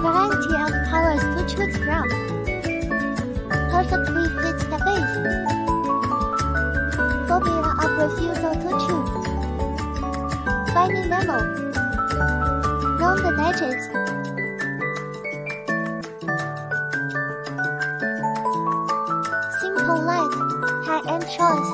variety of colors to choose from. Perfectly fits the face. Phobia of refusal to choose. Finding memo. Round the edges. Simple light. High-end choice.